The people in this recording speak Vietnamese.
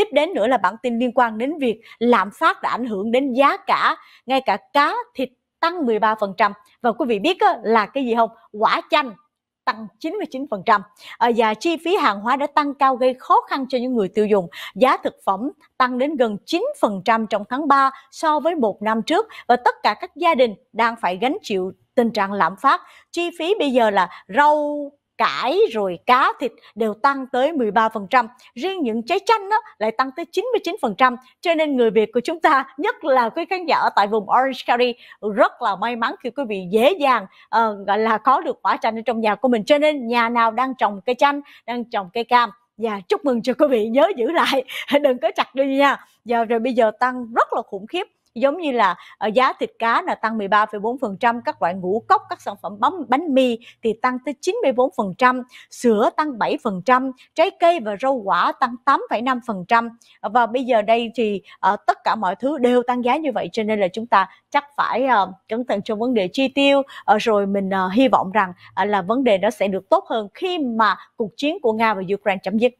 tiếp đến nữa là bản tin liên quan đến việc lạm phát đã ảnh hưởng đến giá cả ngay cả cá thịt tăng 13% và quý vị biết là cái gì không quả chanh tăng 99% à, và chi phí hàng hóa đã tăng cao gây khó khăn cho những người tiêu dùng. Giá thực phẩm tăng đến gần 9% trong tháng 3 so với một năm trước và tất cả các gia đình đang phải gánh chịu tình trạng lạm phát. Chi phí bây giờ là rau, cải rồi cá thịt đều tăng tới 13%. Riêng những trái chanh đó lại tăng tới 99%. Cho nên người Việt của chúng ta, nhất là quý khán giả ở tại vùng Orange County rất là may mắn khi quý vị dễ dàng uh, gọi là có được quả chanh ở trong nhà của mình. Cho nên nhà nào đang trồng cây chanh, đang trồng cây cam và chúc mừng cho quý vị nhớ giữ lại đừng có chặt đi nha và rồi bây giờ tăng rất là khủng khiếp giống như là ờ, giá thịt cá là tăng 13,4%, các loại ngũ cốc, các sản phẩm bánh bánh mì thì tăng tới 94%, sữa tăng 7%, trái cây và rau quả tăng 8,5% và bây giờ đây thì uh, tất cả mọi thứ đều tăng giá như vậy cho nên là chúng ta chắc phải uh, cẩn thận trong vấn đề chi tiêu uh, rồi mình uh, hy vọng rằng uh, là vấn đề đó sẽ được tốt hơn khi mà cuộc chiến của Nga và Ukraine chấm dứt.